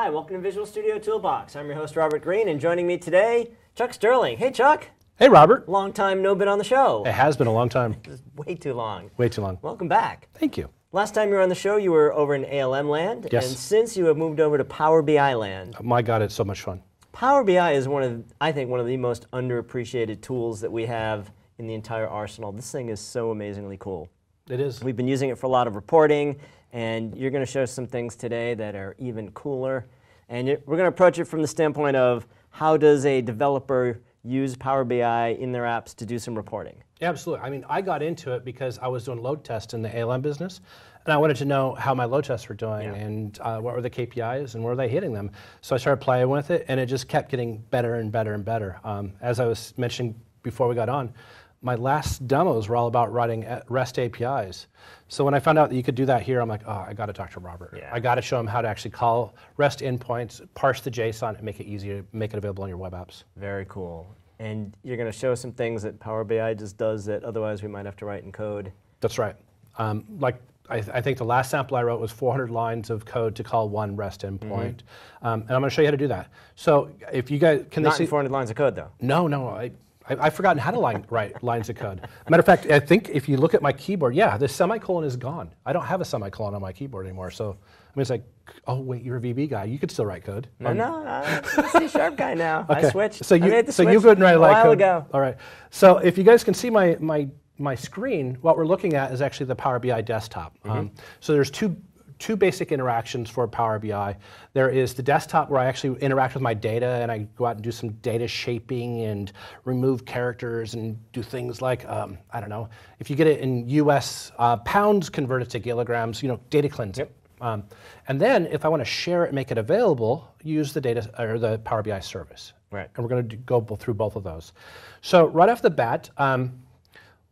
Hi, welcome to Visual Studio Toolbox. I'm your host, Robert Green, and joining me today, Chuck Sterling. Hey, Chuck. Hey, Robert. Long time no been on the show. It has been a long time. Way too long. Way too long. Welcome back. Thank you. Last time you were on the show, you were over in ALM land, Yes. and since you have moved over to Power BI land. Oh, my God, it's so much fun. Power BI is one of, I think, one of the most underappreciated tools that we have in the entire arsenal. This thing is so amazingly cool. It is. We've been using it for a lot of reporting, and you're going to show some things today that are even cooler. And we're going to approach it from the standpoint of how does a developer use Power BI in their apps to do some reporting? Absolutely. I mean, I got into it because I was doing load tests in the ALM business, and I wanted to know how my load tests were doing Yeah. and uh, what were the KPIs and where were they hitting them. So I started playing with it, and it just kept getting better and better and better. Um, as I was mentioning before we got on, my last demos were all about writing REST APIs. So when I found out that you could do that here, I'm like, oh, I got to talk to Robert. Yeah. I got to show him how to actually call REST endpoints, parse the JSON, and make it easier, make it available on your web apps. Very cool. And you're going to show some things that Power BI just does that otherwise we might have to write in code. That's right. Um, like I, th- I think the last sample I wrote was 400 lines of code to call one REST endpoint, um, and I'm going to show you how to do that. So if you guys can Not they see? in 400 lines of code, though. no, no, I, I, I've forgotten how to line, write lines of code. Matter of fact, I think if you look at my keyboard, yeah, the semicolon is gone. I don't have a semicolon on my keyboard anymore. So I mean, it's like, oh wait, you're a VB guy. You could still write code. No, no, I'm a C sharp guy now. I switched. So I you, so switch you go ahead and write a like while code. ago. All right. So if you guys can see my my my screen, what we're looking at is actually the Power BI desktop. Mm-hmm. Um, so there's two two basic interactions for Power BI. There is the desktop where I actually interact with my data and I go out and do some data shaping and remove characters and do things like um, I don't know if you get it in U.S. Uh, pounds converted to kilograms, you know, data cleansing. Um, and then if I want to share it and make it available, use the data or the Power BI service. Right. And we're going to go through both of those. So right off the bat, um,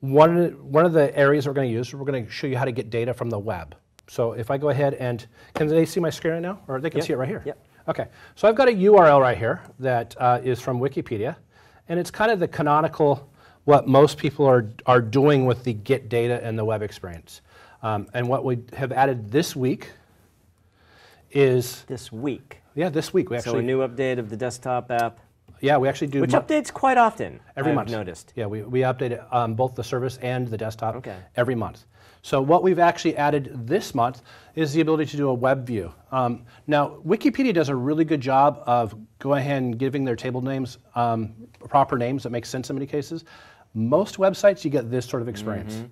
one, one of the areas we're going to use, we're going to show you how to get data from the web. So if I go ahead and, can they see my screen right now? Or they can Yep. see it right here? Yep. Okay, so I've got a URL right here that uh, is from Wikipedia, and it's kind of the canonical, what most people are, are doing with the Get data and the web experience. Um, and what we have added this week is, This week. yeah, this week we actually, So a new update of the desktop app, yeah, we actually do which updates quite often. Every I've month. noticed. Yeah, we, we update it, um, both the service and the desktop Okay. every month. So what we've actually added this month is the ability to do a web view. Um, now, Wikipedia does a really good job of going ahead and giving their table names um, proper names that make sense in many cases. Most websites, you get this sort of experience. Mm-hmm.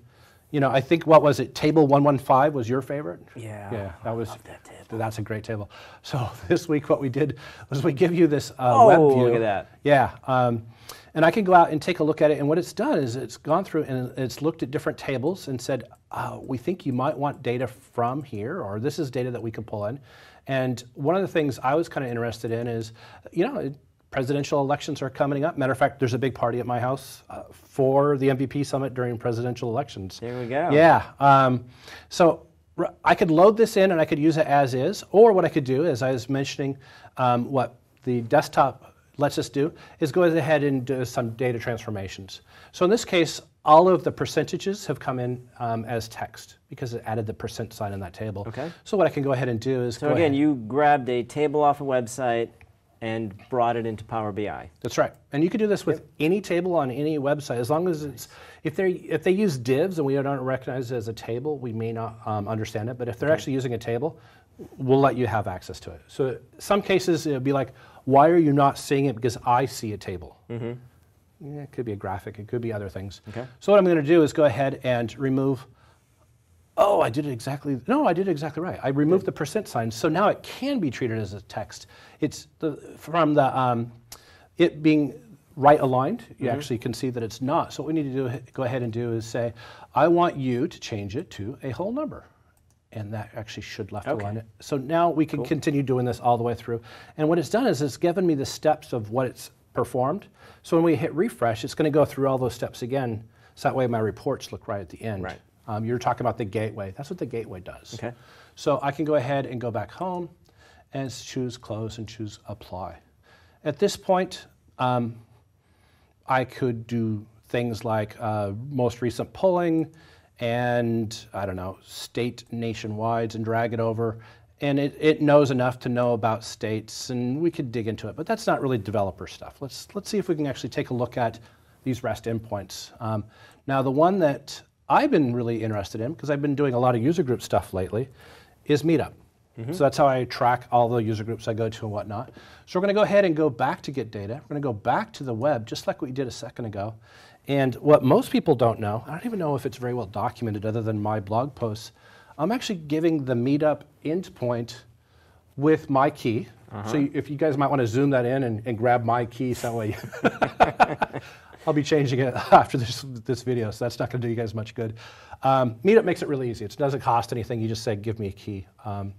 You know, I think what was it? Table 115 was your favorite. Yeah, Yeah, that was. that. That's a great table. So this week, what we did was we give you this uh, Oh, web view. Oh, look at that. Yeah, um, and I can go out and take a look at it. And what it's done is it's gone through and it's looked at different tables and said, uh, we think you might want data from here, or this is data that we can pull in. And one of the things I was kind of interested in is, you know, presidential elections are coming up. Matter of fact, there's a big party at my house uh, for the MVP summit during presidential elections. There we go. Yeah. Um, so I could load this in and I could use it as is, or what I could do, as I was mentioning, um, what the desktop lets us just do, is go ahead and do some data transformations. So in this case, all of the percentages have come in um, as text because it added the percent sign in that table. Okay. So what I can go ahead and do is So again, ahead. you grabbed a table off a website and brought it into Power BI. That's right. And you can do this with any table on any website as long as it's if they if they use divs and we don't recognize it as a table, we may not um, understand it. But if they're actually using a table, we'll let you have access to it. So some cases it'll be like, why are you not seeing it? Because I see a table. Yeah, it could be a graphic. It could be other things. Okay. So what I'm going to do is go ahead and remove. Oh, I did it exactly. No, I did it exactly right. I removed the percent sign, so now it can be treated as a text. It's the, from the um, it being right aligned. You actually can see that it's not. So what we need to do, go ahead and do, is say, I want you to change it to a whole number, and that actually should left Okay. align it. So now we can continue doing this all the way through. And what it's done is it's given me the steps of what it's performed. So when we hit refresh, it's going to go through all those steps again. So that way my reports look right at the end. Right. Um, you're talking about the gateway. That's what the gateway does. Okay. So I can go ahead and go back home and choose close and choose apply. At this point, um, I could do things like uh, most recent polling and I don't know, state nationwide and drag it over and it, it knows enough to know about states, and we could dig into it, but that's not really developer stuff. Let's, let's see if we can actually take a look at these REST endpoints. Um, now, the one that I've been really interested in, because I've been doing a lot of user group stuff lately, is Meetup. So that's how I track all the user groups I go to and whatnot. So we're going to go ahead and go back to get data. We're going to go back to the web, just like what we did a second ago. And what most people don't know, I don't even know if it's very well documented other than my blog posts, I'm actually giving the Meetup endpoint with my key. So if you guys might want to zoom that in and, and grab my key, so that way I'll be changing it after this, this video, so that's not going to do you guys much good. Um, Meetup makes it really easy. It doesn't cost anything. You just say, give me a key. Um,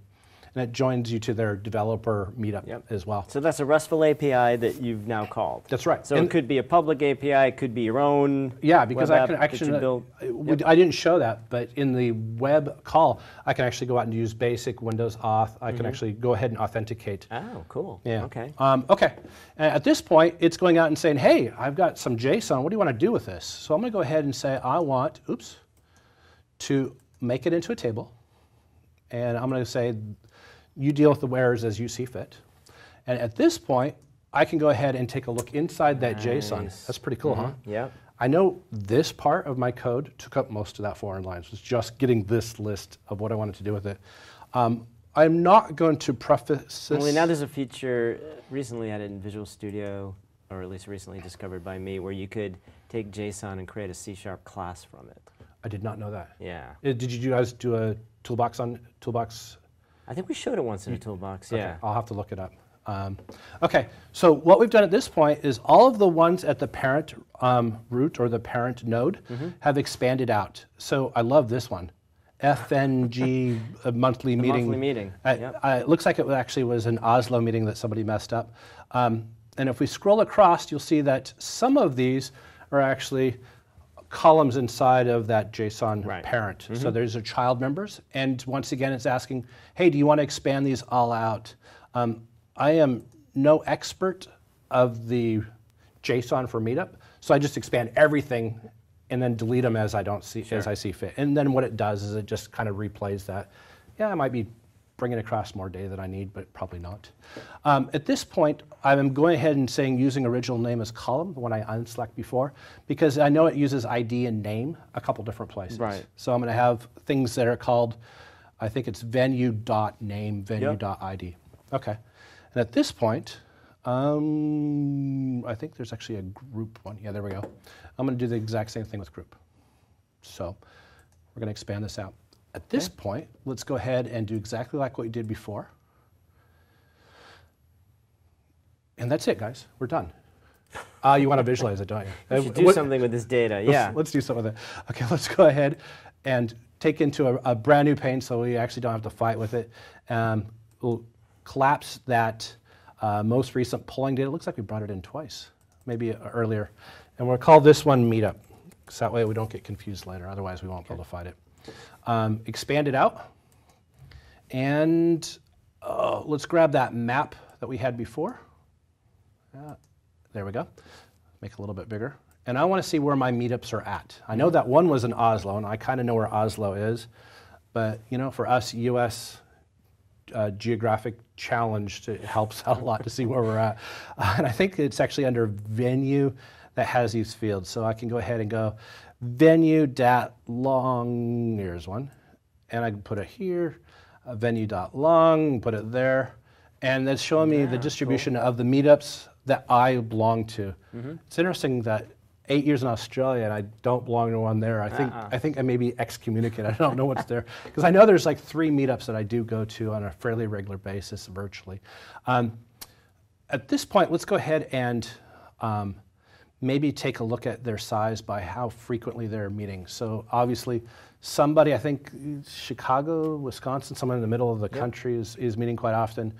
and it joins you to their developer Meetup Yep. as well. So that's a RESTful API that you've now called. That's right. So And- it could be a public API, it could be your own. Yeah, because I can actually, built. I- we- I didn't show that, but in the web call, I can actually go out and use basic Windows auth. I can actually go ahead and authenticate. Oh, cool. Yeah. Okay. Um, okay. And at this point, it's going out and saying, hey, I've got some JSON. What do you want to do with this? So I'm going to go ahead and say, I want, oops, to make it into a table. And I'm going to say, you deal with the wheres as you see fit. And at this point, I can go ahead and take a look inside that JSON. That's pretty cool, huh? Yeah. I know this part of my code took up most of that 400 lines, was just getting this list of what I wanted to do with it. Um, I'm not going to preface this. Only now there's a feature uh, recently added in Visual Studio, or at least recently discovered by me, where you could take JSON and create a C sharp class from it. I did not know that. Yeah. Uh, Did you guys do a toolbox on toolbox? I think we showed it once in a toolbox. Okay, Yeah. I'll have to look it up. Um, okay, so what we've done at this point is all of the ones at the parent um, root or the parent node Mm-hmm. have expanded out. So I love this one, FNG a monthly meeting. monthly meeting, Uh, yep. uh, it looks like it actually was an Oslo meeting that somebody messed up. Um, and if we scroll across, you'll see that some of these are actually columns inside of that JSON Right. parent. Mm-hmm. So there's a child members, and once again, it's asking, hey, do you want to expand these all out? Um, I am no expert of the JSON for Meetup, so I just expand everything and then delete them as I don't see as I see fit. And then what it does is it just kind of replays that. Yeah, it might be bringing across more data than I need, but probably not. Um, at this point, I'm going ahead and saying using original name as column, the one I unselect before, because I know it uses ID and name a couple different places. Right. So I'm going to have things that are called, I think it's venue.name, venue.id. Okay. And at this point, um, I think there's actually a group one. Yeah, there we go. I'm going to do the exact same thing with group. So we're going to expand this out. At this point, let's go ahead and do exactly like what we did before. And that's it, guys. We're done. Uh, you want to visualize it, don't you? We Uh, should do what- something with this data. Let's, Yeah. let's do something with it. Okay, let's go ahead and take into a, a brand new pane so we actually don't have to fight with it. Um, we'll collapse that uh, most recent polling data. It Looks like we brought it in twice, maybe uh, earlier. And we'll call this one meetup. So that way we don't get confused later. Otherwise, we won't be able to fight it. Um, expand it out. And uh, let's grab that map that we had before. Uh, there we go. Make it a little bit bigger. And I want to see where my meetups are at. I know that one was in Oslo, and I kind of know where Oslo is. But, you know, for us, U.S. Uh, geographic challenge, it helps out a lot to see where we're at. Uh, and I think it's actually under venue that has these fields. So I can go ahead and go venue dot long, here's one. And I can put it here, uh, venue dot long, put it there. And that's showing me the distribution of the meetups that I belong to. It's interesting that eight years in Australia and I don't belong to one there. I think I think I may be excommunicated. I don't know what's there because I know there's like three meetups that I do go to on a fairly regular basis virtually. Um, at this point, let's go ahead and um, maybe take a look at their size by how frequently they're meeting. So obviously, somebody, I think Chicago, Wisconsin, someone in the middle of the country is, is meeting quite often.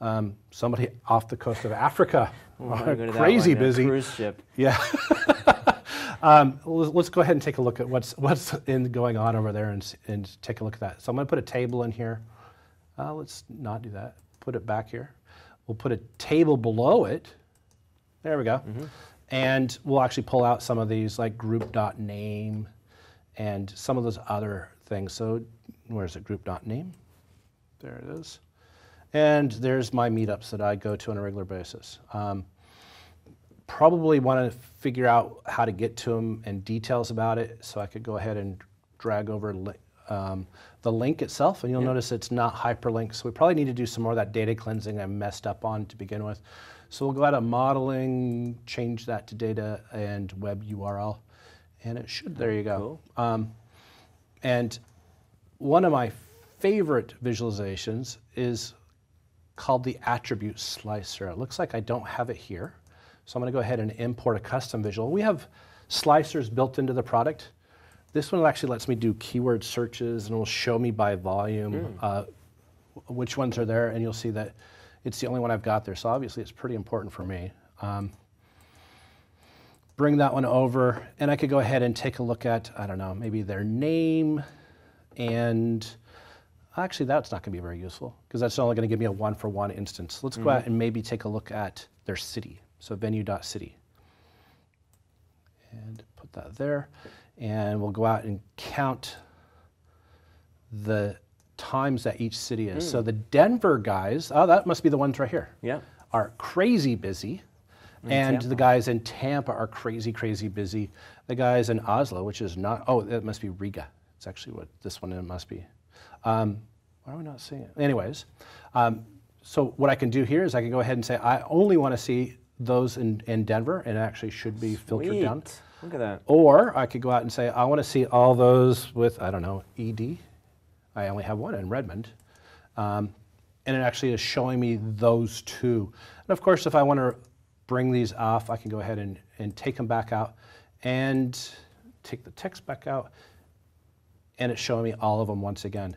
Um, somebody off the coast of Africa, We're gonna go to that crazy busy. Cruise ship. Yeah. um, let's, go ahead and take a look at what's what's in going on over there and, and take a look at that. So I'm going to put a table in here. Uh, let's not do that. Put it back here. We'll put a table below it. There we go. And we'll actually pull out some of these like group.name and some of those other things. So where's it? Group.name. There it is. And there's my meetups that I go to on a regular basis. Um, probably want to figure out how to get to them and details about it, so I could go ahead and drag over um, the link itself, and you'll notice it's not hyperlinked. So we probably need to do some more of that data cleansing I messed up on to begin with. So we'll go out of modeling, change that to data and web URL, and it should. There you go. Um, and one of my favorite visualizations is called the attribute slicer. It looks like I don't have it here. So I'm going to go ahead and import a custom visual. We have slicers built into the product. This one actually lets me do keyword searches and it will show me by volume uh, which ones are there, and you'll see that it's the only one I've got there. So obviously it's pretty important for me. Um, bring that one over, and I could go ahead and take a look at, I don't know, maybe their name, and actually that's not going to be very useful because that's only going to give me a one for one instance. Let's go out and maybe take a look at their city. So venue.city. And put that there. And we'll go out and count the times that each city is. So the Denver guys, oh, that must be the ones right here Yeah. are crazy busy. And the guys in Tampa are crazy, crazy busy. The guys in Oslo, which is not, oh, that must be Riga. It's actually what this one must be. Um, why are we not seeing it? Anyways, um, so what I can do here is I can go ahead and say, I only want to see those in, in Denver, and it actually should be filtered down. Look at that. Or I could go out and say, I want to see all those with, I don't know, ED. I only have one in Redmond. Um, and it actually is showing me those two. And of course, if I want to bring these off, I can go ahead and, and take them back out and take the text back out. And it's showing me all of them once again.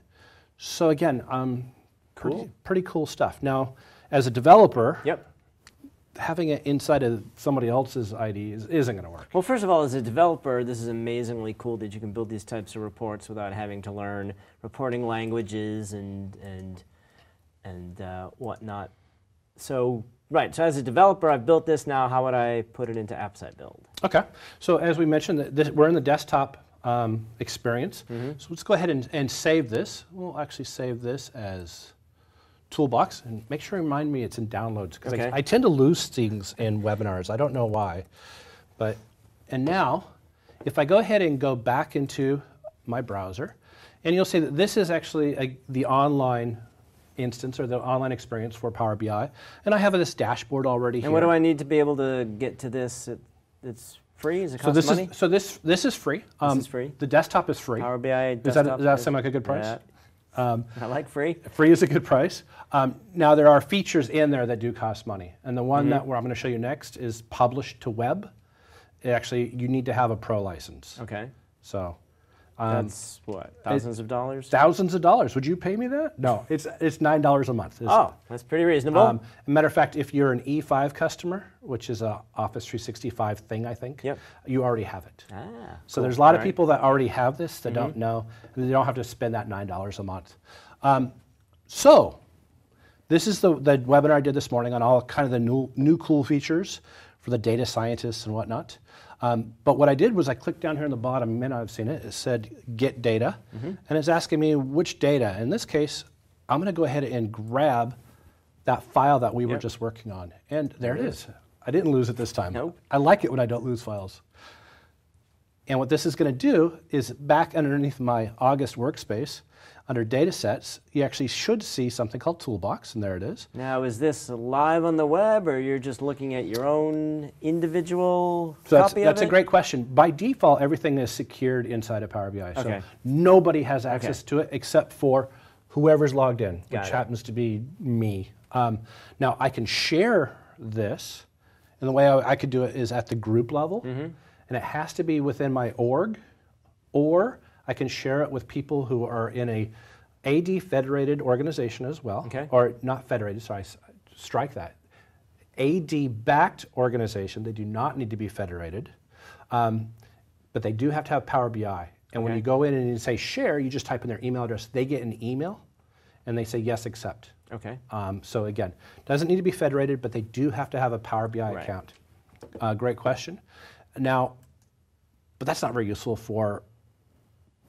So again, um, pretty, pretty cool stuff. Now, as a developer, Yep. Having it inside of somebody else's ID is, isn't going to work. Well, first of all, as a developer, this is amazingly cool that you can build these types of reports without having to learn reporting languages and and and uh, whatnot. So, right. So, as a developer, I've built this. Now, how would I put it into AppSite Build? Okay. So as we mentioned, this, we're in the desktop um, experience. So let's go ahead and, and save this. We'll actually save this as Toolbox and make sure to remind me it's in downloads because Okay. I, I tend to lose things in webinars. I don't know why, but and now if I go ahead and go back into my browser, and you'll see that this is actually a, the online instance or the online experience for Power BI, and I have this dashboard already And here. what do I need to be able to get to this? It, it's free. Does it So cost this money? is so this this is free. Um, is free? The desktop is free. Power BI. Does that, desktop does that is- seem like a good price? Yeah. Um, I like free. free is a good price. Um, now there are features in there that do cost money, and the one Mm-hmm. that where I'm going to show you next is published to web. It actually, you need to have a pro license. Okay. So um, That's what thousands of dollars. thousands of dollars. Would you pay me that? No, it's it's nine dollars a month. Oh, that's pretty reasonable. Um, matter of fact, if you're an E5 customer, which is a Office 365 thing, I think, Yep. you already have it. ah. So cool. there's a lot of All right. people that already have this that Mm-hmm. don't know, and they don't have to spend that nine dollars a month. Um, so this is the, the webinar I did this morning on all kind of the new, new cool features for the data scientists and whatnot. Um, but what I did was I clicked down here in the bottom, you may not have seen it, it said get data, Mm-hmm. and it's asking me which data. In this case, I'm going to go ahead and grab that file that we were just working on. And there it is. I didn't lose it this time. Nope. I like it when I don't lose files. And what this is going to do is back underneath my August workspace, under data sets, you actually should see something called Toolbox, and there it is. Now, is this live on the web, or you're just looking at your own individual So that's, copy that's of a great question. By default, everything is secured inside of Power BI. So nobody has access to it except for whoever's logged in, Got which it. happens to be me. Um, now, I can share this, and the way I, I could do it is at the group level, Mm-hmm. And it has to be within my org, or I can share it with people who are in a AD federated organization as well, Okay. or not federated, sorry, strike that. AD backed organization, they do not need to be federated, um, but they do have to have Power BI. And when you go in and you say share, you just type in their email address. They get an email and they say yes, accept. Okay. Um, so again, doesn't need to be federated, but they do have to have a Power BI Right. account. Uh, great question. Now, but that's not very useful for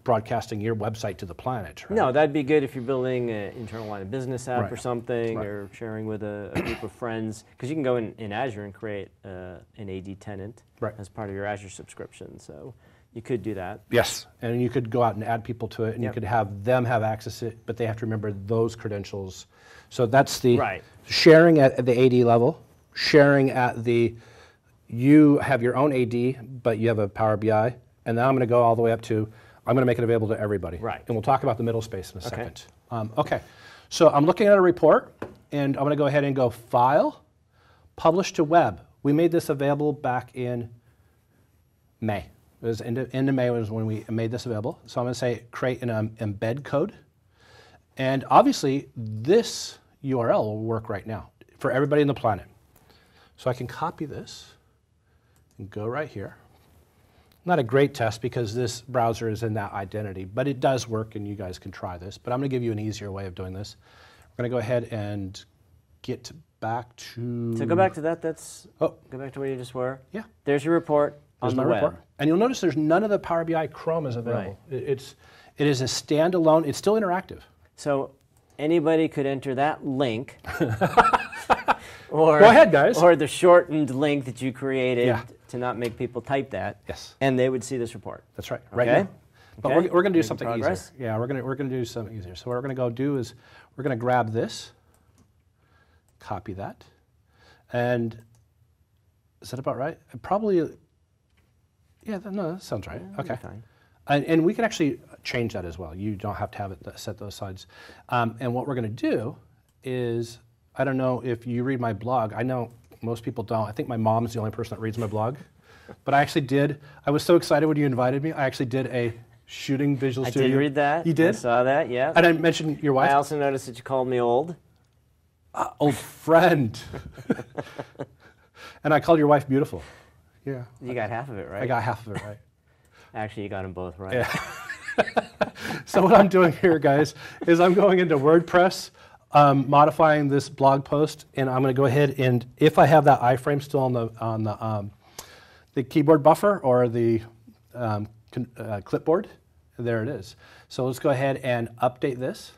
broadcasting your website to the planet. Right? No, that'd be good if you're building an internal line of business app Right. or something, Right. or sharing with a, a group of friends. Because you can go in, in Azure and create uh, an AD tenant as part of your Azure subscription. So you could do that. Yes, and you could go out and add people to it, and Yep. you could have them have access to it, but they have to remember those credentials. So that's the Right. sharing at, at the AD level, sharing at the you have your own AD, but you have a Power BI, and now I'm going to go all the way up to I'm going to make it available to everybody. Right. And we'll talk about the middle space in a Okay. second. Um, okay, so I'm looking at a report, and I'm going to go ahead and go File, Publish to Web. We made this available back in May. It was end of, end of May was when we made this available. So I'm going to say create an um, embed code. And obviously, this URL will work right now for everybody on the planet. So I can copy this and go right here. Not a great test because this browser is in that identity, but it does work and you guys can try this. But I'm going to give you an easier way of doing this. We're going to go ahead and get back to. So go back to that. That's Oh, go back to where you just were. yeah. There's your report There's on the web. report. And you'll notice there's none of the Power BI Chrome is available. It- It's, it is a standalone, it's still interactive. So anybody could enter that link. or, Go ahead, guys. Or the shortened link that you created Yeah. To not make people type that. Yes. And they would see this report. That's right, right Okay. now. But Okay. we're, we're going to do Making something progress. easier. Yeah, we're going to we're going to do something easier. So what we're going to go do is we're going to grab this, copy that, and is that about right? Probably. Yeah, that, no, that sounds right. That'd okay. And, and we can actually change that as well. You don't have to have it set those sides. Um, and what we're going to do is, I don't know if you read my blog. I know most people don't. I think my mom's the only person that reads my blog. But I actually did. I was so excited when you invited me. I actually did a shooting visual I studio. did read that. You I did? saw that. Yeah. And I mentioned your wife. I also noticed that you called me old. Uh, old friend. and I called your wife beautiful. Yeah. You got half of it right. I got half of it right. Actually, you got them both right. Yeah. So what I'm doing here, guys, is I'm going into WordPress, um, modifying this blog post, and I'm going to go ahead and if I have that iframe still on the on the um, the keyboard buffer or the um, uh, clipboard, there it is. So let's go ahead and update this,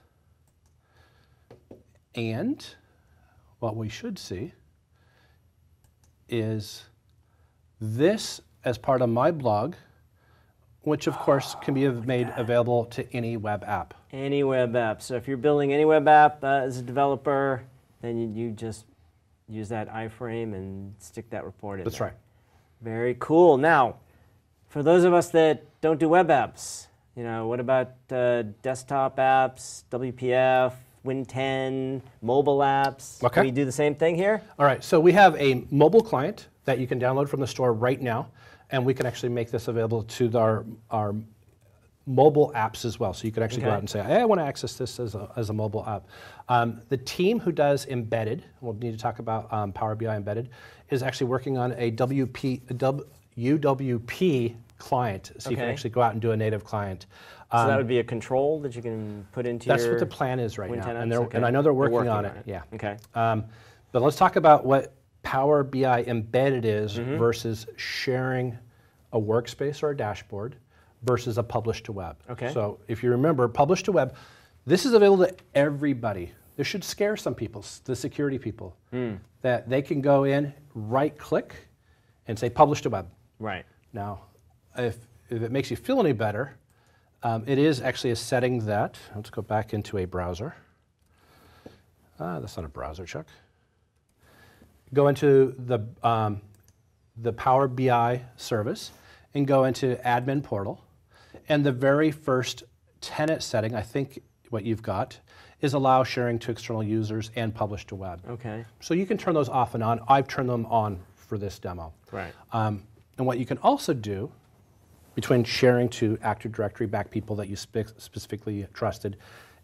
and what we should see is this as part of my blog which of course can be made available to any web app. Any web app. So if you're building any web app uh, as a developer, then you, you just use that iframe and stick that report in. That's there. right. Very cool. Now, for those of us that don't do web apps, you know, what about uh, desktop apps, WPF, Win 10, mobile apps? Okay. Can we do the same thing here? All right, so we have a mobile client that you can download from the store right now, and we can actually make this available to our, our mobile apps as well. So you can actually go out and say, hey, I want to access this as a, as a mobile app. Um, the team who does embedded, we'll need to talk about um, Power BI embedded, is actually working on a WP, a W- UWP client. So you can actually go out and do a native client. So that would be a control that you can put into Um, That's your what the plan is right now, and, Okay. and I know they're working, on, it. Yeah. Okay. Um, but let's talk about what Power BI embedded is Mm-hmm. versus sharing a workspace or a dashboard versus a publish to web. Okay. So if you remember, publish to web, this is available to everybody. This should scare some people, the security people, Hmm. that they can go in, right click, and say publish to web. Right. Now, if, if it makes you feel any better, um, it is actually a setting that, let's go back into a browser. Ah, that's not a browser, Chuck. Go into the, um, the Power BI service and go into admin portal. And the very first tenant setting, I think what you've got, is allow sharing to external users and publish to web. Okay. So you can turn those off and on. I've turned them on for this demo. Right. Um, and what you can also do between sharing to Active Directory back people that you spe- specifically trusted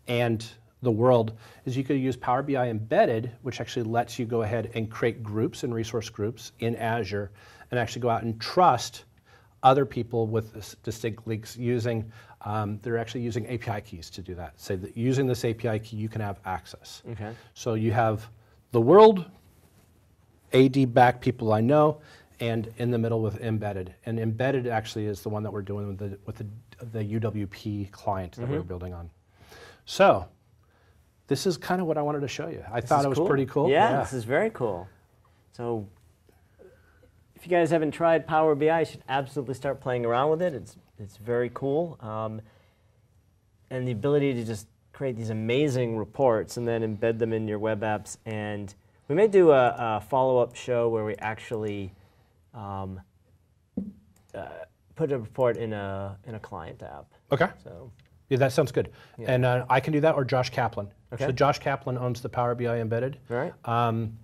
and the world is you could use Power BI Embedded, which actually lets you go ahead and create groups and resource groups in Azure and actually go out and trust other people with distinct links using, um, they're actually using API keys to do that. Say that using this API key, you can have access. Okay. So you have the world, AD back people I know, and in the middle with embedded. And embedded actually is the one that we're doing with the, with the, the UWP client that we're building on. So this is kind of what I wanted to show you. I This thought it was cool. pretty cool. Yeah, this is very cool. So, if you guys haven't tried Power BI, you should absolutely start playing around with it. It's it's very cool, um, and the ability to just create these amazing reports and then embed them in your web apps. And we may do a, a follow-up show where we actually um, uh, put a report in a in a client app. Okay. So Yeah, that sounds good. Yeah. And uh, I can do that or Josh Kaplan. Okay. So Josh Kaplan owns the Power BI embedded. all right. Um,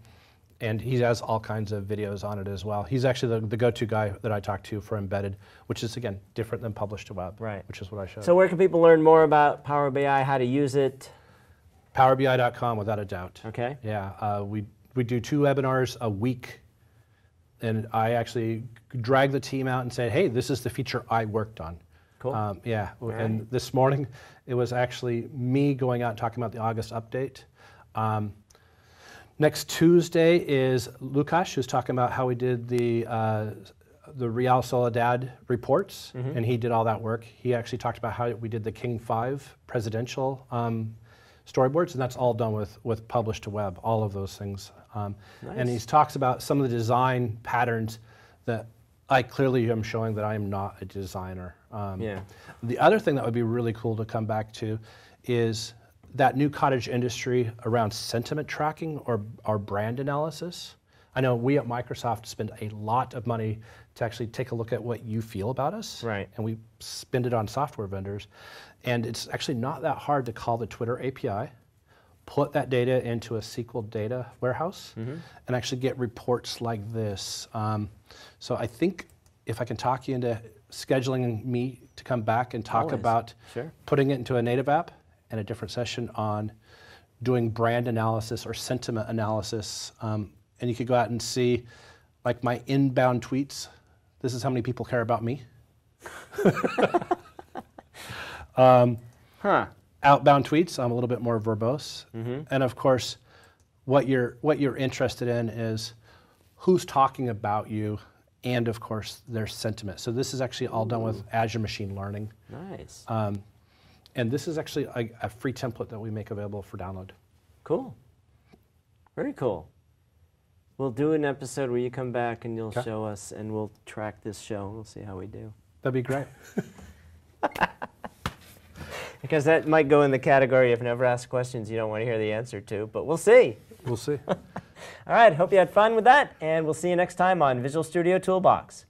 and he has all kinds of videos on it as well. He's actually the, the go-to guy that I talk to for embedded, which is again different than published to web, Right. which is what I showed. So where can people learn more about Power BI, how to use it? PowerBI.com without a doubt. Okay. Yeah, uh, we we do two webinars a week, and I actually drag the team out and say, "Hey, this is the feature I worked on." Cool. Um, yeah, right. and this morning it was actually me going out and talking about the August update. Um, next Tuesday is Lukash who's talking about how we did the uh, the Real Soledad reports, Mm-hmm. and he did all that work. He actually talked about how we did the King Five presidential um, storyboards, and that's all done with with publish to web. All of those things, um, and he talks about some of the design patterns that I clearly am showing that I am not a designer. Um, Yeah. The other thing that would be really cool to come back to is that new cottage industry around sentiment tracking or, or brand analysis. I know we at Microsoft spend a lot of money to actually take a look at what you feel about us. Right. And we spend it on software vendors. And it's actually not that hard to call the Twitter API, put that data into a SQL data warehouse, and actually get reports like this. Um, so I think if I can talk you into scheduling me to come back and talk Always. about Sure. putting it into a native app and a different session on doing brand analysis or sentiment analysis. Um, and you could go out and see like my inbound tweets. This is how many people care about me. Huh. outbound tweets, I'm a little bit more verbose. Mm-hmm. And of course, what you're what you're interested in is who's talking about you, and of course their sentiment. So this is actually all done with Azure Machine Learning, Nice. um, and this is actually a, a free template that we make available for download. cool. Very cool. We'll do an episode where you come back and you'll show us, and we'll track this show. and We'll see how we do. That'd be great. Because that might go in the category of never ask questions you don't want to hear the answer to, but we'll see. we'll see. All right, hope you had fun with that, and we'll see you next time on Visual Studio Toolbox.